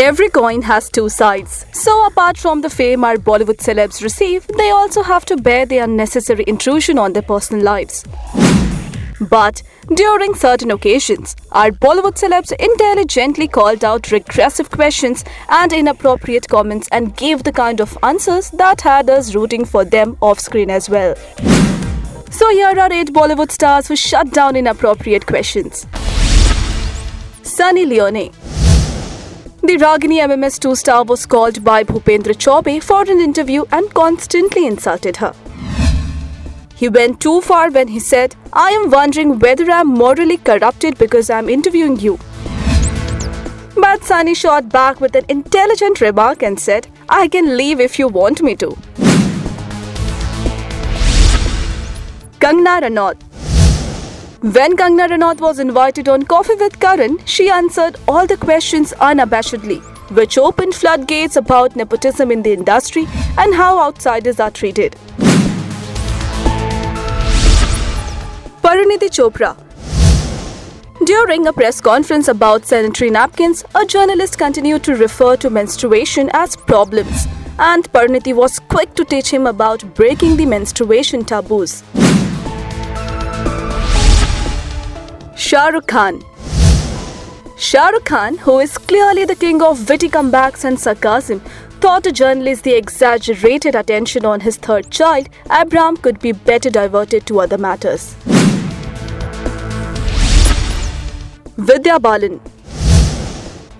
Every coin has two sides. So, apart from the fame our Bollywood celebs receive, they also have to bear the unnecessary intrusion on their personal lives. But during certain occasions, our Bollywood celebs intelligently called out regressive questions and inappropriate comments and gave the kind of answers that had us rooting for them off screen as well. So, here are eight Bollywood stars who shut down inappropriate questions. Sunny Leone the Ragini MMS 2 star was called by Bhupendra Chaubey for an interview and constantly insulted her. He went too far when he said, I am wondering whether I am morally corrupted because I am interviewing you. But Sunny shot back with an intelligent remark and said, I can leave if you want me to. Kangana Ranaut when Kangana Ranaut was invited on Koffee with Karan, she answered all the questions unabashedly, which opened floodgates about nepotism in the industry and how outsiders are treated. Parineeti Chopra During a press conference about sanitary napkins, a journalist continued to refer to menstruation as problems, and Parineeti was quick to teach him about breaking the menstruation taboos. Shah Rukh Khan Shah Rukh Khan, who is clearly the king of witty comebacks and sarcasm, thought a journalist the exaggerated attention on his third child, Abram, could be better diverted to other matters. Vidya Balan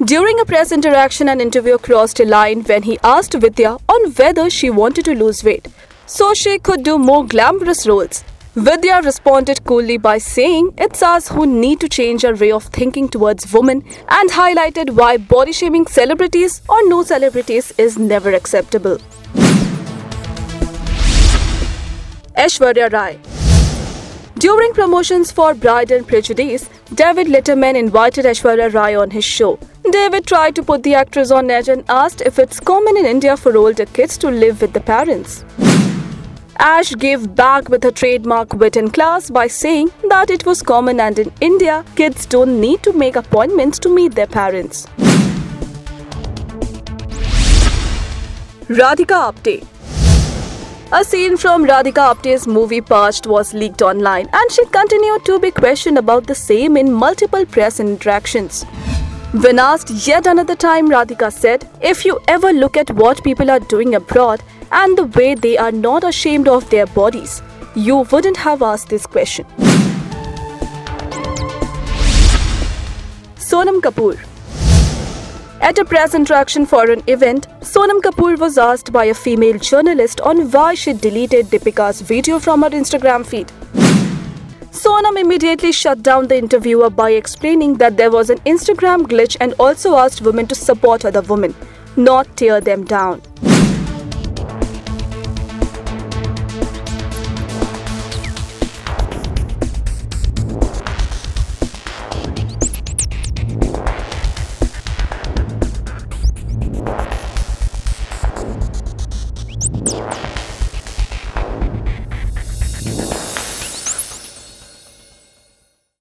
During a press interaction, an interviewer crossed a line when he asked Vidya on whether she wanted to lose weight so she could do more glamorous roles. Vidya responded coolly by saying it's us who need to change our way of thinking towards women and highlighted why body shaming celebrities or no celebrities is never acceptable. Aishwarya Rai During promotions for Bride and Prejudice, David Letterman invited Aishwarya Rai on his show. David tried to put the actress on edge and asked if it's common in India for older kids to live with the parents. Ash gave back with her trademark wit and class by saying that it was common and in India, kids don't need to make appointments to meet their parents. Radhika Apte a scene from Radhika Apte's movie Parched was leaked online and she continued to be questioned about the same in multiple press interactions. When asked yet another time, Radhika said, If you ever look at what people are doing abroad, and the way they are not ashamed of their bodies, you wouldn't have asked this question. Sonam Kapoor At a press interaction for an event, Sonam Kapoor was asked by a female journalist on why she deleted Deepika's video from her Instagram feed. Sonam immediately shut down the interviewer by explaining that there was an Instagram glitch and also asked women to support other women, not tear them down.